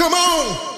Come on!